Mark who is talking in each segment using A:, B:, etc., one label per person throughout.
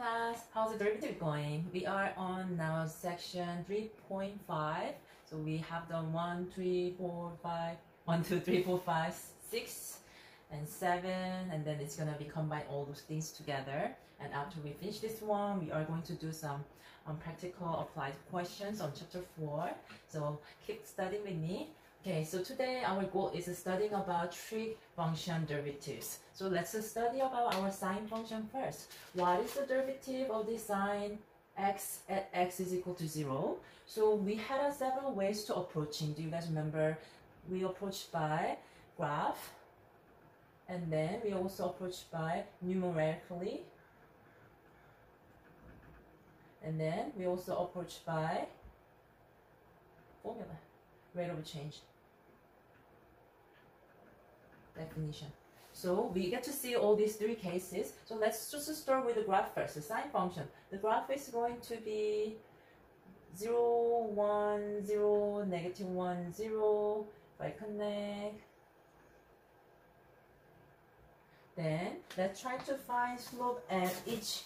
A: class. How's the derivative going? We are on now section 3.5. So we have done 1, 3, 4, 5, 1, 2, 3, 4, 5, 6, and 7. And then it's going to be combine all those things together. And after we finish this one, we are going to do some um, practical applied questions on chapter 4. So keep studying with me. Okay, so today our goal is studying about trig function derivatives. So let's study about our sine function first. What is the derivative of the sine x at x is equal to 0? So we had several ways to approaching. Do you guys remember? We approached by graph, and then we also approached by numerically, and then we also approached by formula, rate of change definition. So we get to see all these three cases. So let's just start with the graph first, the sine function. The graph is going to be 0, 1, 0, negative 1, 0. If I connect, then let's try to find slope at each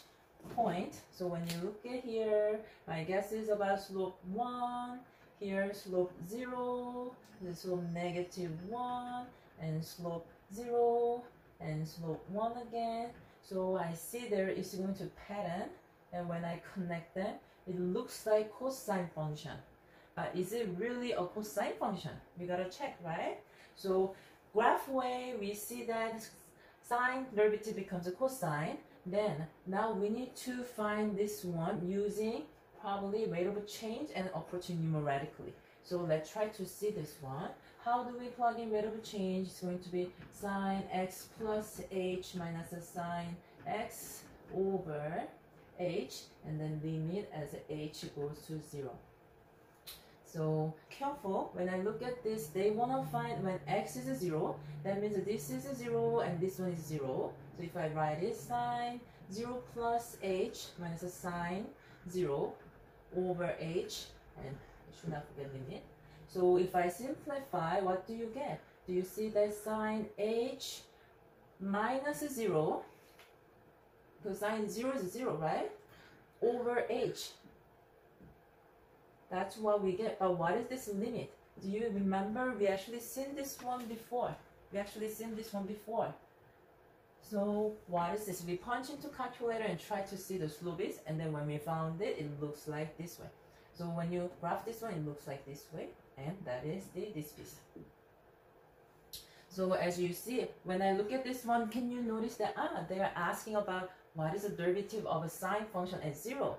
A: point. So when you look at here, my guess is about slope 1, here slope 0, this slope negative 1, and slope 0 and slope 1 again. So I see there is going to pattern and when I connect them, it looks like cosine function. But is it really a cosine function? We gotta check, right? So graph way, we see that sine derivative becomes a cosine. Then now we need to find this one using probably rate of change and approaching numerically. So let's try to see this one. How do we plug in rate of change? It's going to be sine x plus h minus a sine x over h and then limit as h goes to 0. So careful, when I look at this, they want to find when x is a 0, that means this is a 0 and this one is 0. So if I write it sine 0 plus h minus a sine 0 over h, and Should not forget limit, so if I simplify, what do you get? Do you see that sine h minus 0? Because sine 0 is 0, right? Over h. That's what we get. But what is this limit? Do you remember we actually seen this one before? We actually seen this one before. So what is this? We punch into calculator and try to see the slope is, and then when we found it, it looks like this way. So when you graph this one, it looks like this way and that is the this piece. So as you see, when I look at this one, can you notice that ah, they are asking about what is the derivative of a sine function at zero?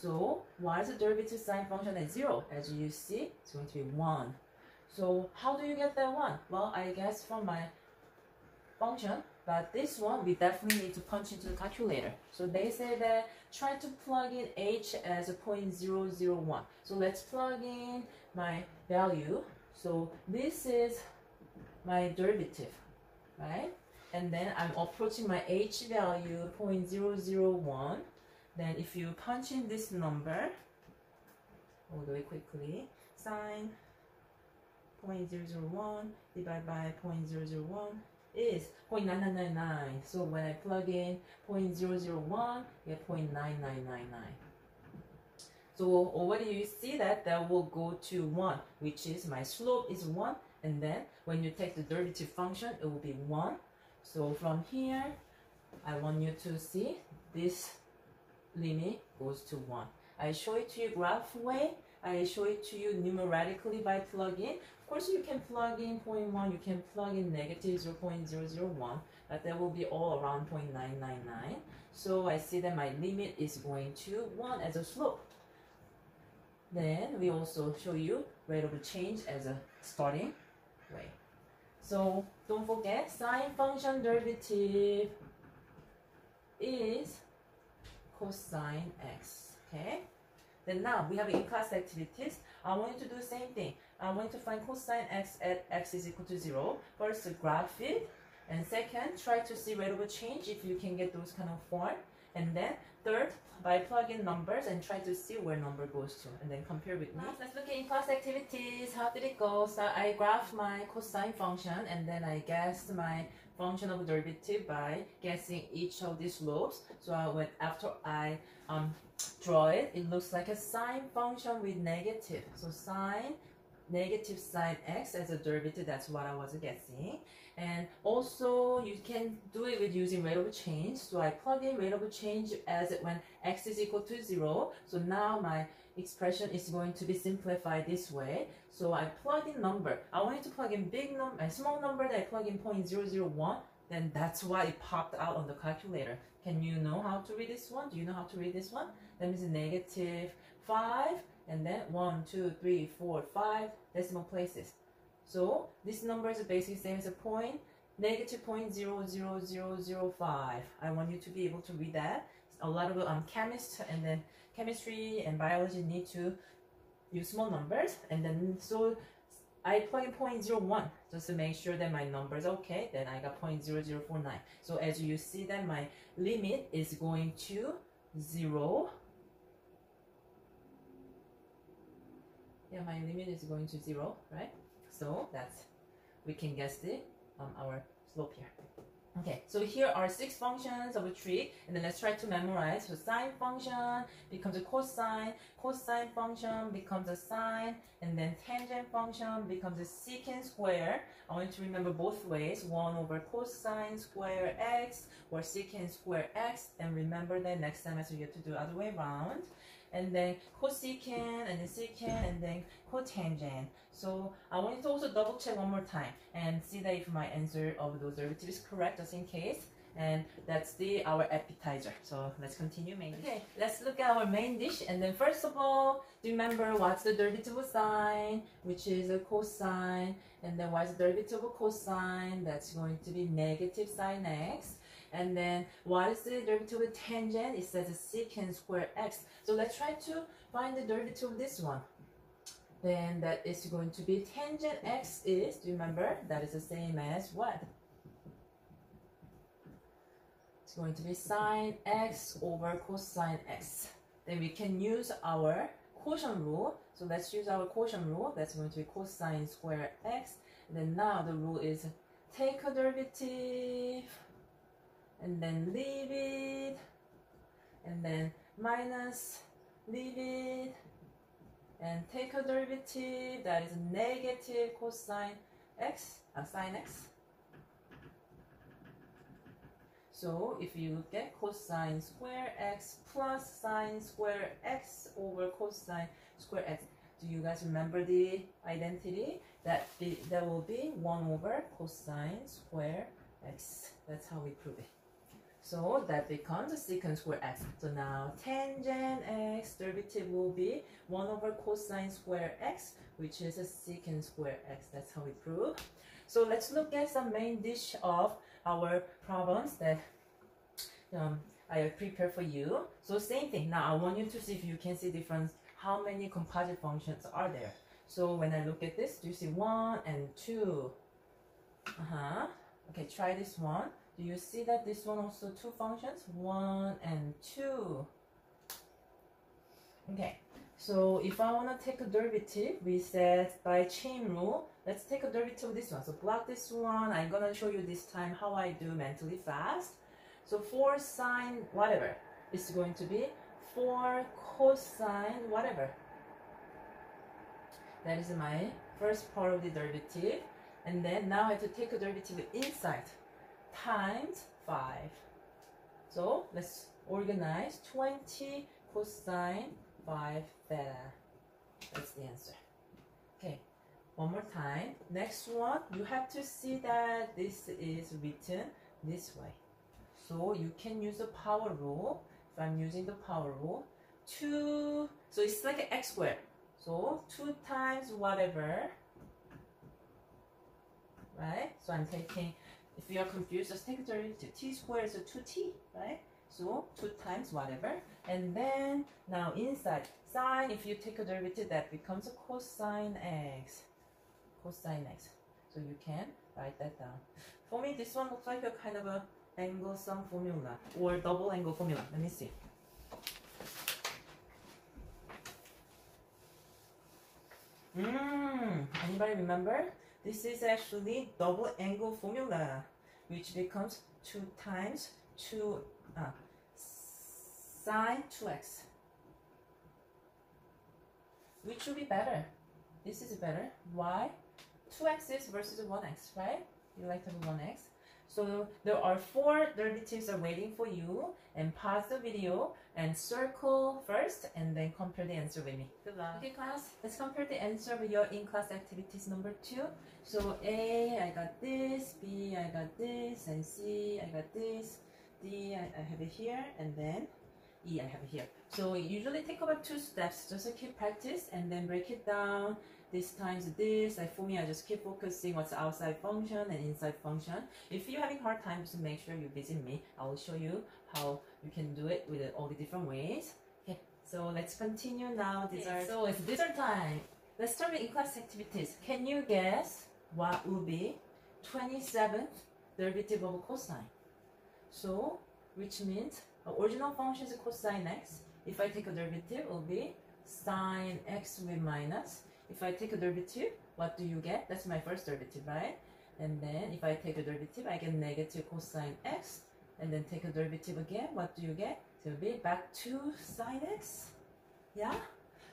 A: So what is the derivative sine function at zero? As you see, it's going to be one. So how do you get that one? Well, I guess from my function, but this one we definitely need to punch into the calculator. So they say that try to plug in h as a 0.001. So let's plug in my value. So this is my derivative, right? And then I'm approaching my h value 0.001. Then if you punch in this number, all the way quickly, sine 0.001 divided by 0.001 is 0.9999. So when I plug in 0.001, you get 0.9999. So oh, already you see that that will go to 1, which is my slope is 1. And then when you take the derivative function, it will be 1. So from here, I want you to see this limit goes to 1. I show it to you graph way. I show it to you numerically by plug-in. Of course, you can plug in 0.1, you can plug in negative 0.001, but that will be all around 0.999. So I see that my limit is going to 1 as a slope. Then we also show you rate of change as a starting way. So don't forget sine function derivative is cosine x. Okay. Then now we have in-class activities. I want you to do the same thing. I want to find cosine x at x is equal to 0. First, graph it. And second, try to see rate of change if you can get those kind of form. And then third, by plugging numbers and try to see where number goes to and then compare with me. Let's look at in-class activities. How did it go? So I graphed my cosine function and then I guessed my function of derivative by guessing each of these slopes. So I went after I um, draw it, it looks like a sine function with negative. So sine negative sine x as a derivative, that's what I was guessing. And also you can do it with using rate of change. So I plug in rate of change as it when x is equal to 0. So now my expression is going to be simplified this way. So I plug in number. I wanted to plug in big number, a small number that I plug in 0.001. Then that's why it popped out on the calculator. Can you know how to read this one? Do you know how to read this one? That means negative 5 and then 1, 2, 3, 4, 5 decimal places. So this number is basically same as a point, negative point zero zero zero zero five. I want you to be able to read that. A lot of um, chemists and then chemistry and biology need to use small numbers and then so I plug in 0.01 just to make sure that my number is okay. Then I got 0.0049. So as you see that my limit is going to 0. Yeah, my limit is going to 0, right? So that's, we can guess the, um, our slope here. Okay, so here are six functions of a tree, and then let's try to memorize. So sine function becomes a cosine, cosine function becomes a sine, and then tangent function becomes a secant square. I want you to remember both ways, 1 over cosine square x or secant square x, and remember that next time as you have to do the other way around and then cosecant, and then secant, and then cotangent. So I want to also double check one more time and see that if my answer of those derivatives is correct just in case. And that's the our appetizer. So let's continue main dish. Okay, let's look at our main dish. And then first of all, remember what's the derivative of sine, which is a cosine. And then what's the derivative of cosine? That's going to be negative sine x. And then what is the derivative of tangent? It says secant square x. So let's try to find the derivative of this one. Then that is going to be tangent x is, do you remember? That is the same as what? It's going to be sine x over cosine x. Then we can use our quotient rule. So let's use our quotient rule. That's going to be cosine square x. And then now the rule is take a derivative and then leave it and then minus leave it and take a derivative that is negative cosine x uh, sine x. So if you at cosine square x plus sine square x over cosine square x do you guys remember the identity that be, that will be 1 over cosine square x? That's how we prove it so that becomes a secant square x. So now tangent x derivative will be 1 over cosine square x, which is a secant square x. That's how we prove. So let's look at some main dish of our problems that um, I prepared for you. So same thing. Now I want you to see if you can see difference. How many composite functions are there? So when I look at this, do you see one and two? Uh-huh. Okay, try this one. Do you see that this one also two functions? One and two. Okay, so if I want to take a derivative, we said by chain rule, let's take a derivative of this one. So block this one. I'm going to show you this time how I do mentally fast. So 4 sine whatever is going to be 4 cosine whatever. That is my first part of the derivative. And then now I have to take a derivative inside times 5. So let's organize 20 cosine 5 theta. That's the answer. Okay, one more time. Next one, you have to see that this is written this way. So you can use the power rule. If I'm using the power rule, 2, so it's like an x squared. So 2 times whatever, right? So I'm taking if you are confused, just take the derivative. t squared is a 2t, right? So 2 times whatever. And then now inside sine, if you take a derivative, that becomes a cosine x. Cosine x. So you can write that down. For me, this one looks like a kind of a angle sum formula or double angle formula. Let me see. Mmm, anybody remember? This is actually double angle formula. which becomes 2 times 2 uh, sine 2x. Which will be better? This is better. Why? 2x's versus 1x, right? You like to have 1x. So there are four derivatives are waiting for you and pause the video and circle first and then compare the answer with me. Good luck. Okay class, let's compare the answer with your in-class activities number two. So A, I got this, B, I got this, and C, I got this, D, I, I have it here, and then E, I have here. So usually take about two steps just to keep practice and then break it down this times this. Like for me, I just keep focusing what's outside function and inside function. If you're having hard time, just make sure you visit me. I will show you how you can do it with all the different ways. Okay, so let's continue now. These okay, are so it's dessert time. Let's start with in-class activities. Can you guess what would be 27th derivative of cosine? So, which means original function is cosine x. If I take a derivative, it will be sine x with minus. If I take a derivative, what do you get? That's my first derivative, right? And then if I take a derivative, I get negative cosine x. And then take a derivative again, what do you get? It'll be back to sine x. Yeah?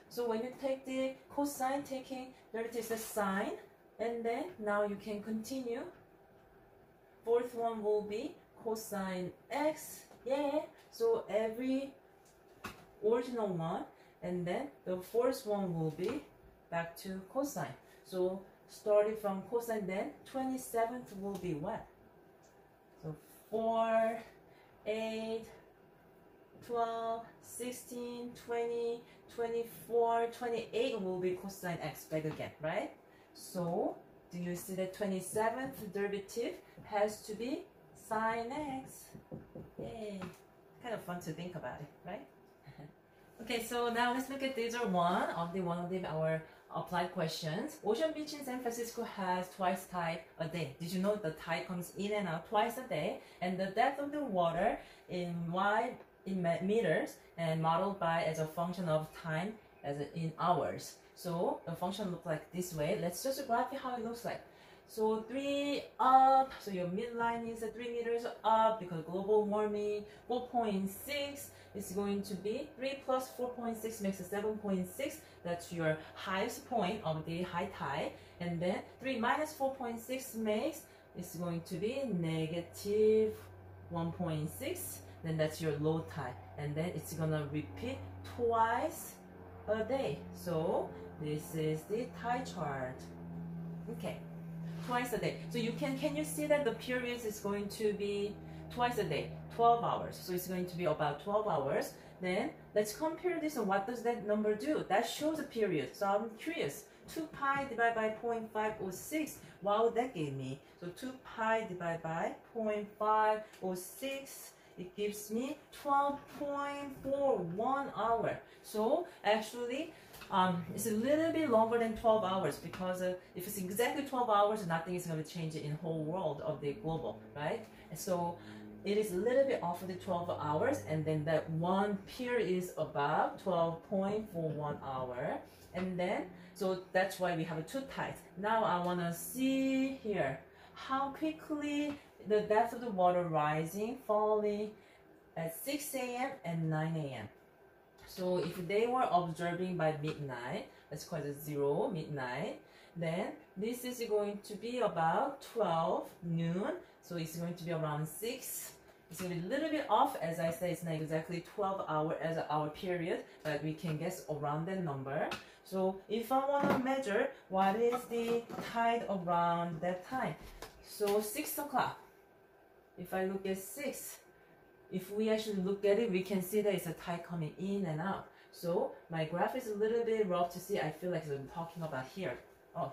A: So when you take the cosine, taking derivative is sine. And then now you can continue. Fourth one will be cosine x. Yeah. So every original one. And then the fourth one will be back to cosine. So starting from cosine then 27th will be what? So 4, 8, 12, 16, 20, 24, 28 will be cosine x back again, right? So do you see that 27th derivative has to be sine x? Yay. Kind of fun to think about it, right? okay, so now let's look at these are one of the one of the our applied questions. Ocean Beach in San Francisco has twice tide a day. Did you know the tide comes in and out twice a day? And the depth of the water in y in meters and modeled by as a function of time as in hours. So the function looks like this way. Let's just graph it how it looks like. So 3 up, so your midline is 3 meters up because global warming 4.6 is going to be 3 plus 4.6 makes a 7.6. That's your highest point of the high tide. And then 3 minus 4.6 makes is going to be negative 1.6. Then that's your low tide. And then it's to repeat twice a day. So this is the tide chart. Okay twice a day. So you can, can you see that the periods is going to be twice a day, 12 hours. So it's going to be about 12 hours. Then let's compare this and what does that number do? That shows a period. So I'm curious. 2 pi divided by 0.506, what would that give me? So 2 pi divided by 0.506, it gives me 12.41 hour. So actually, um, it's a little bit longer than 12 hours because uh, if it's exactly 12 hours, nothing is going to change in the whole world of the global, right? So it is a little bit off of the 12 hours, and then that one period is about 12.41 hour. And then, so that's why we have two tides. Now I want to see here how quickly the depth of the water rising, falling at 6 a.m. and 9 a.m. So if they were observing by midnight, let's call it zero, midnight, then this is going to be about 12 noon. So it's going to be around 6. It's going to be a little bit off. As I said, it's not exactly 12 hour as an hour period, but we can guess around that number. So if I want to measure what is the tide around that time. So 6 o'clock. If I look at 6, if we actually look at it, we can see that it's a tide coming in and out. So my graph is a little bit rough to see. I feel like I'm talking about here. Oh,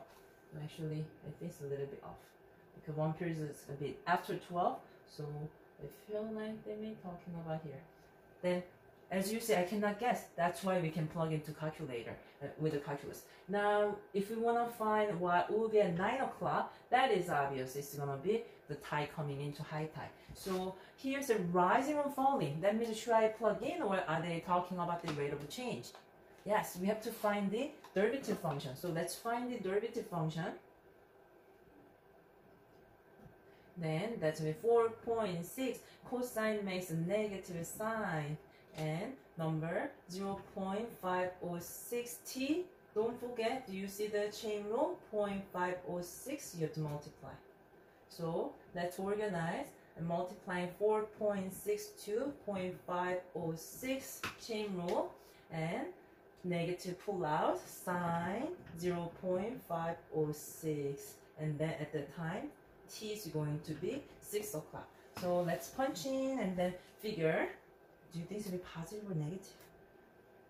A: actually, I think it's a little bit off. Because one period is a bit after 12, so I feel like they may talking about here. Then as you say, I cannot guess. That's why we can plug into calculator uh, with the calculus. Now, if we want to find what will be at 9 o'clock, that is obvious. It's going to be the tide coming into high tide. So here's a rising and falling. That means should I plug in or are they talking about the rate of change? Yes, we have to find the derivative function. So let's find the derivative function. Then that's with 4.6. Cosine makes a negative sign. And number 0.506t. Don't forget, do you see the chain rule? 0.506 you have to multiply. So let's organize and multiplying 4.62.506 chain rule and negative pull out sine 0.506 and then at the time t is going to be 6 o'clock. So let's punch in and then figure do you think it's will be positive or negative?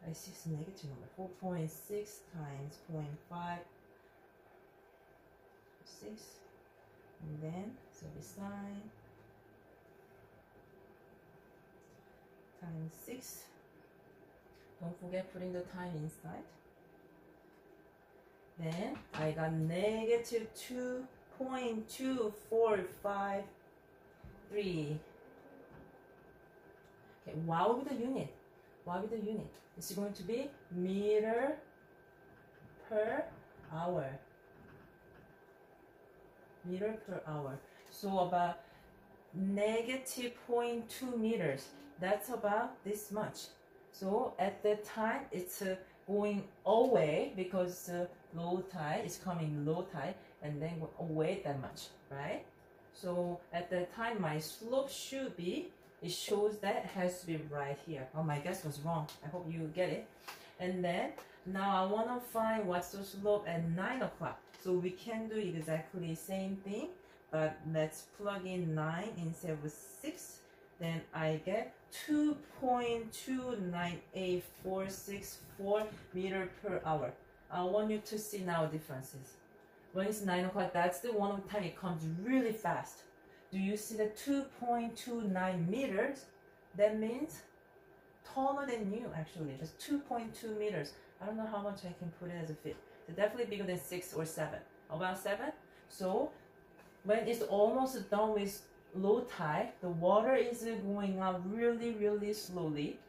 A: I see it's a negative number 4.6 times 0.5 6 and then so we sine times 6 don't forget putting the time inside. Then I got negative 2.2453. Okay, why with the unit? Why with the unit? It's going to be meter per hour. Meter per hour. So about negative 0.2 meters. That's about this much. So at that time, it's uh, going away because uh, low tide is coming low tide and then away that much, right? So at that time, my slope should be, it shows that has to be right here. Oh, my guess was wrong. I hope you get it. And then now I want to find what's the slope at 9 o'clock. So we can do exactly same thing, but let's plug in 9 instead of 6. Then I get 2.298464 meter per hour. I want you to see now differences. When it's 9 o'clock, that's the one time it comes really fast. Do you see the 2.29 meters? That means taller than you actually, just 2.2 meters. I don't know how much I can put it as a fit. So definitely bigger than 6 or 7. About 7? So when it's almost done with low tide, the water is going up really, really slowly.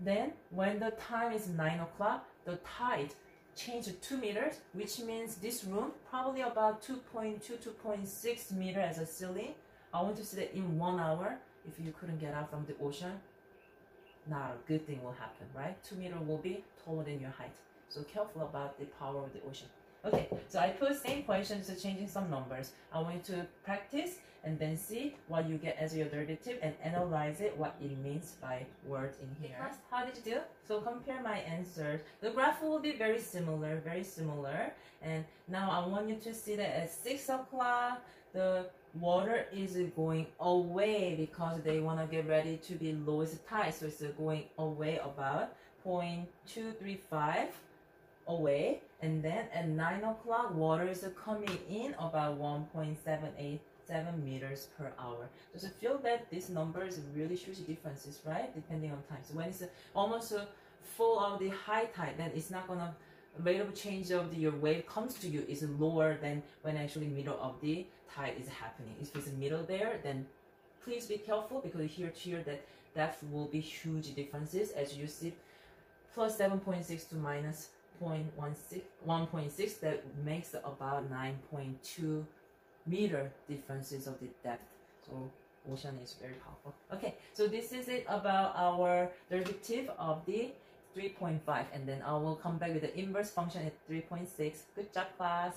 A: Then when the time is 9 o'clock, the tide changed 2 meters, which means this room probably about 2.2, 2.6 meter as a ceiling. I want to see that in one hour, if you couldn't get out from the ocean, not a good thing will happen, right? 2 meter will be taller than your height. So careful about the power of the ocean. Okay, so I put same question, to changing some numbers. I want you to practice and then see what you get as your derivative and analyze it what it means by words in here. How did you do? So compare my answers. The graph will be very similar, very similar. And now I want you to see that at 6 o'clock, the water is going away because they want to get ready to be lowest tide. So it's going away about 0.235 away. And then at 9 o'clock, water is coming in about 1.787 meters per hour. Does it feel that these numbers really huge differences, right? Depending on time. So when it's almost full of the high tide, then it's not gonna rate of change of the, your wave comes to you is lower than when actually middle of the tide is happening. If it's middle there, then please be careful because here here that depth will be huge differences as you see plus 7.6 to minus 0.16 1.6 that makes about 9.2 meter differences of the depth. So ocean is very powerful. Okay, so this is it about our derivative of the 3.5 and then I will come back with the inverse function at 3.6. Good job class.